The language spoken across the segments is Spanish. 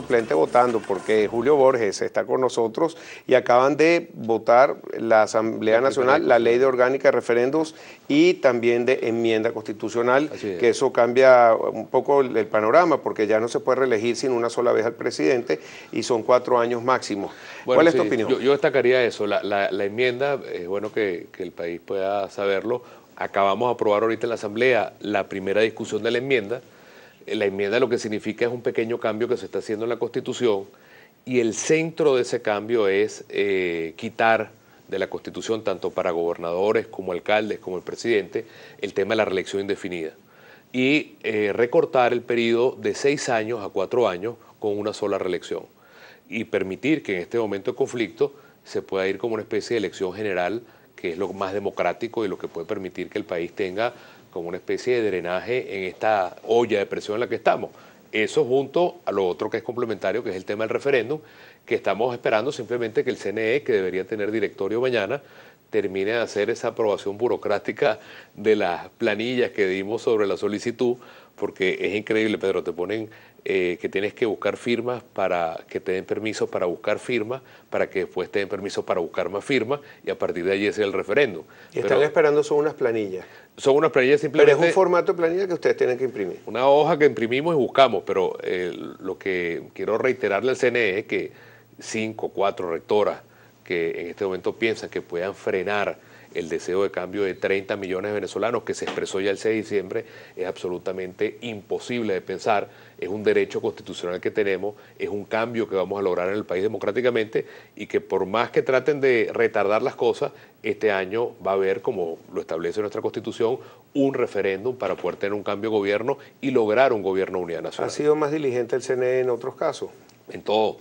suplente votando porque Julio Borges está con nosotros y acaban de votar la Asamblea Nacional la ley de orgánica de referendos y también de enmienda constitucional, que eso cambia un poco el, panorama porque ya no se puede reelegir sin una sola vez al presidente y son cuatro años máximo. ¿Cuál es tu opinión? Yo, destacaría eso, la, enmienda, es bueno que, que el país pueda saberlo, acabamos de aprobar ahorita en la Asamblea la primera discusión de la enmienda, la enmienda lo que significa es un pequeño cambio que se está haciendo en la Constitución y el centro de ese cambio es eh, quitar de la Constitución, tanto para gobernadores como alcaldes, como el presidente, el tema de la reelección indefinida y eh, recortar el periodo de seis años a cuatro años con una sola reelección y permitir que en este momento de conflicto se pueda ir como una especie de elección general, que es lo más democrático y lo que puede permitir que el país tenga como una especie de drenaje en esta olla de presión en la que estamos. Eso junto a lo otro que es complementario, que es el tema del referéndum, que estamos esperando simplemente que el CNE, que debería tener directorio mañana, termine de hacer esa aprobación burocrática de las planillas que dimos sobre la solicitud, porque es increíble, Pedro, te ponen eh, que tienes que buscar firmas para que te den permiso para buscar firmas, para que después te den permiso para buscar más firmas y a partir de allí es el referéndum. Y están esperando son unas planillas. Son unas planillas simplemente... Pero es un formato de planilla que ustedes tienen que imprimir. Una hoja que imprimimos y buscamos, pero eh, lo que quiero reiterarle al CNE es que cinco, cuatro rectoras que en este momento piensan que puedan frenar el deseo de cambio de 30 millones de venezolanos que se expresó ya el 6 de diciembre es absolutamente imposible de pensar, es un derecho constitucional que tenemos, es un cambio que vamos a lograr en el país democráticamente y que por más que traten de retardar las cosas, este año va a haber, como lo establece nuestra constitución, un referéndum para poder tener un cambio de gobierno y lograr un gobierno de unidad nacional. ¿Ha sido más diligente el CNE en otros casos? En todo,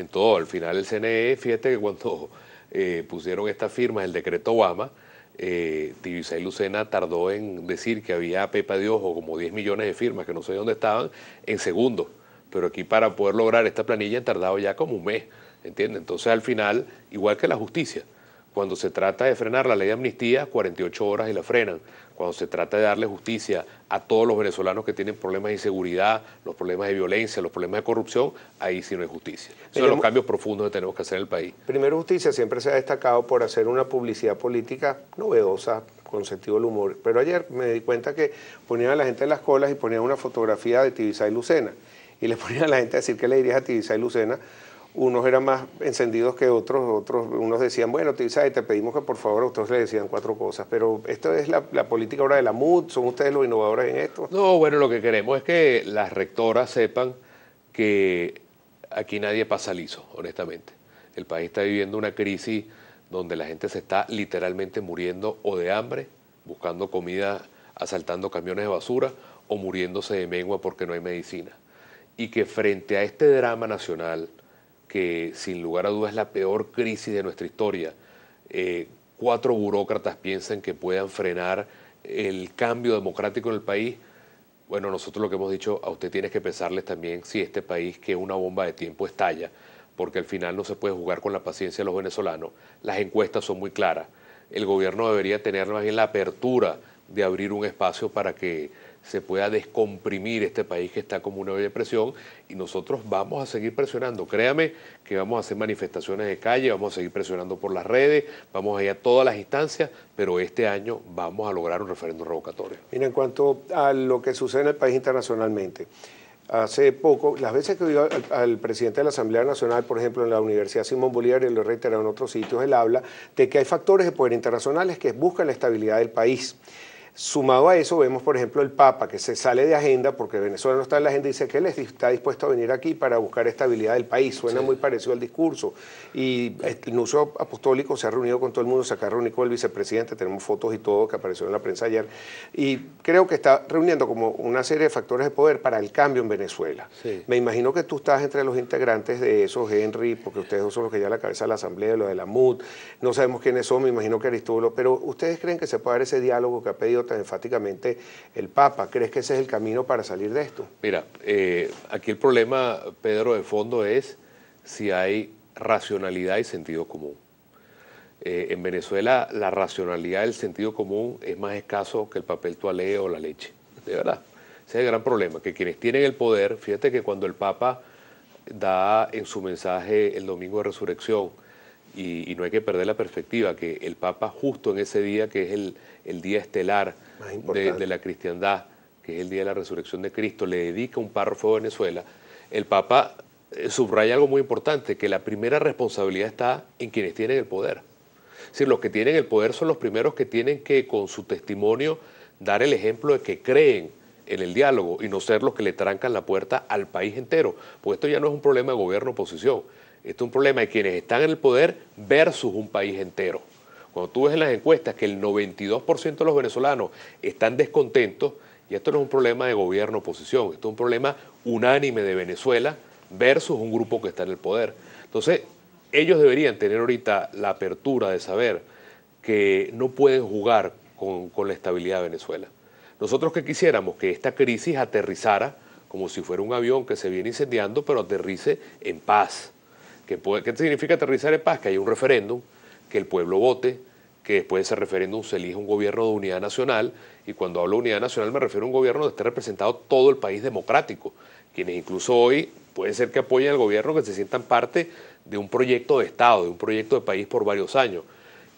en todo. Al final el CNE, fíjate que cuando eh, pusieron esta firma, el decreto Obama, eh, y Lucena tardó en decir que había Pepa de Ojo como 10 millones de firmas, que no sé dónde estaban, en segundos. Pero aquí para poder lograr esta planilla han tardado ya como un mes, ¿entiendes? Entonces al final, igual que la justicia, cuando se trata de frenar la ley de amnistía, 48 horas y la frenan. Cuando se trata de darle justicia a todos los venezolanos que tienen problemas de inseguridad, los problemas de violencia, los problemas de corrupción, ahí sí no hay justicia. Son los cambios profundos que tenemos que hacer en el país. Primero, justicia siempre se ha destacado por hacer una publicidad política novedosa, con sentido del humor. Pero ayer me di cuenta que ponían a la gente en las colas y ponían una fotografía de Tibisay Lucena. Y le ponían a la gente a decir que le dirías a Tibisay y Lucena unos eran más encendidos que otros, otros unos decían, bueno, te, te pedimos que por favor, otros le decían cuatro cosas, pero esto es la, política ahora de la MUD, ¿son ustedes los innovadores en esto? No, bueno, lo que queremos es que las rectoras sepan que aquí nadie pasa liso, honestamente. El país está viviendo una crisis donde la gente se está literalmente muriendo o de hambre, buscando comida, asaltando camiones de basura o muriéndose de mengua porque no hay medicina. Y que frente a este drama nacional, que sin lugar a dudas es la peor crisis de nuestra historia. Eh, cuatro burócratas piensan que puedan frenar el cambio democrático en el país. Bueno, nosotros lo que hemos dicho, a usted tiene que pensarles también si este país que una bomba de tiempo estalla, porque al final no se puede jugar con la paciencia de los venezolanos. Las encuestas son muy claras. El gobierno debería tener más bien la apertura de abrir un espacio para que se pueda descomprimir este país que está como una olla de presión y nosotros vamos a seguir presionando. Créame que vamos a hacer manifestaciones de calle, vamos a seguir presionando por las redes, vamos a ir a todas las instancias, pero este año vamos a lograr un referéndum revocatorio. Mira, en cuanto a lo que sucede en el país internacionalmente, hace poco, las veces que oído al, al, presidente de la Asamblea Nacional, por ejemplo, en la Universidad Simón Bolívar, y lo he reiterado en otros sitios, él habla de que hay factores de poder internacionales que buscan la estabilidad del país. Sumado a eso, vemos, por ejemplo, el Papa que se sale de agenda porque Venezuela no está en la agenda y dice que él está dispuesto a venir aquí para buscar estabilidad del país. Suena muy parecido al discurso. Y el nuncio apostólico se ha reunido con todo el mundo, se ha reunido con el vicepresidente, tenemos fotos y todo que apareció en la prensa ayer. Y creo que está reuniendo como una serie de factores de poder para el cambio en Venezuela. Me imagino que tú estás entre los integrantes de esos, Henry, porque ustedes son los que llevan la cabeza de la Asamblea, lo de la MUD. No sabemos quiénes son, me imagino que Aristóbulo. Pero ¿ustedes creen que se puede dar ese diálogo que ha pedido tan enfáticamente el Papa. ¿Crees que ese es el camino para salir de esto? Mira, eh, aquí el problema, Pedro, de fondo es si hay racionalidad y sentido común. Eh, en Venezuela la racionalidad y el sentido común es más escaso que el papel toalé o la leche, de verdad. Ese es el gran problema, que quienes tienen el poder, fíjate que cuando el Papa da en su mensaje el domingo de resurrección, y, no hay que perder la perspectiva, que el Papa justo en ese día, que es el, día estelar de, la cristiandad, que es el día de la resurrección de Cristo, le dedica un párrafo a Venezuela, el Papa eh, subraya algo muy importante, que la primera responsabilidad está en quienes tienen el poder. Es decir, los que tienen el poder son los primeros que tienen que, con su testimonio, dar el ejemplo de que creen en el diálogo y no ser los que le trancan la puerta al país entero. Porque esto ya no es un problema de gobierno oposición, esto es un problema de quienes están en el poder versus un país entero. Cuando tú ves en las encuestas que el 92% de los venezolanos están descontentos, y esto no es un problema de gobierno oposición, esto es un problema unánime de Venezuela versus un grupo que está en el poder. Entonces, ellos deberían tener ahorita la apertura de saber que no pueden jugar con, con la estabilidad de Venezuela. Nosotros que quisiéramos que esta crisis aterrizara como si fuera un avión que se viene incendiando, pero aterrice en paz ¿Qué significa aterrizar en paz? Que haya un referéndum, que el pueblo vote, que después de ese referéndum se elija un gobierno de unidad nacional, y cuando hablo de unidad nacional me refiero a un gobierno donde esté representado todo el país democrático, quienes incluso hoy puede ser que apoyen al gobierno, que se sientan parte de un proyecto de Estado, de un proyecto de país por varios años.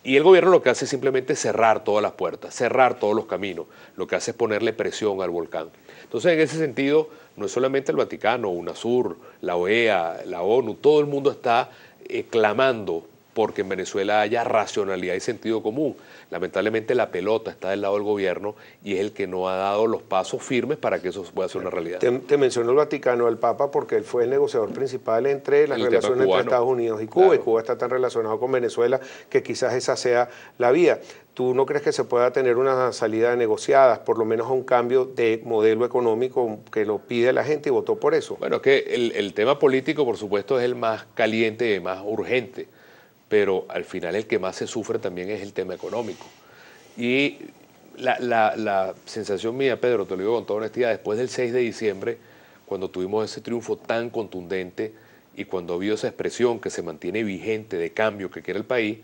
Y el gobierno lo que hace es simplemente cerrar todas las puertas, cerrar todos los caminos, lo que hace es ponerle presión al volcán. Entonces, en ese sentido, no es solamente el Vaticano, UNASUR, la OEA, la ONU, todo el mundo está eh, clamando porque en Venezuela haya racionalidad y sentido común. Lamentablemente la pelota está del lado del gobierno y es el que no ha dado los pasos firmes para que eso pueda ser una realidad. Te, mencionó el Vaticano, el Papa, porque él fue el negociador principal entre las relaciones entre Estados Unidos y Cuba, y Cuba está tan relacionado con Venezuela que quizás esa sea la vía. ¿Tú no crees que se pueda tener una salida negociada, por lo menos a un cambio de modelo económico que lo pide la gente y votó por eso? Bueno, que el, el tema político, por supuesto, es el más caliente y más urgente, pero al final el que más se sufre también es el tema económico. Y la, la, sensación mía, Pedro, te lo digo con toda honestidad, después del 6 de diciembre, cuando tuvimos ese triunfo tan contundente y cuando vio esa expresión que se mantiene vigente de cambio que quiere el país,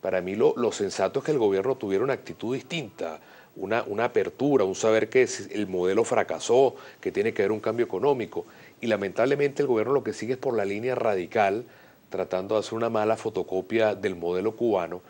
para mí lo, sensato es que el gobierno tuviera una actitud distinta, una, una, apertura, un saber que el modelo fracasó, que tiene que haber un cambio económico. Y lamentablemente el gobierno lo que sigue es por la línea radical, tratando de hacer una mala fotocopia del modelo cubano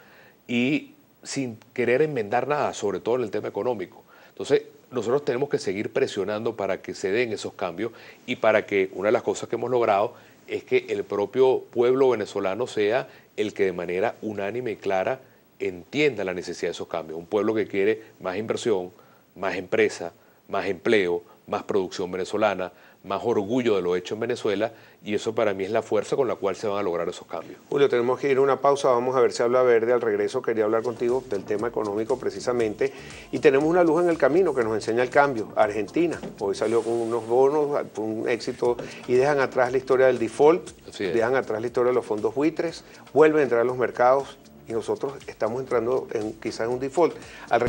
y sin querer enmendar nada, sobre todo en el tema económico. Entonces, nosotros tenemos que seguir presionando para que se den esos cambios y para que una de las cosas que hemos logrado es que el propio pueblo venezolano sea el que de manera unánime y clara entienda la necesidad de esos cambios. Un pueblo que quiere más inversión, más empresa, más empleo, más producción venezolana, más orgullo de lo hecho en Venezuela y eso para mí es la fuerza con la cual se van a lograr esos cambios. Julio, tenemos que ir a una pausa, vamos a ver si habla verde al regreso, quería hablar contigo del tema económico precisamente y tenemos una luz en el camino que nos enseña el cambio, Argentina, hoy salió con unos bonos, un éxito y dejan atrás la historia del default, dejan atrás la historia de los fondos buitres, vuelven a entrar a los mercados y nosotros estamos entrando en quizás en un default. Al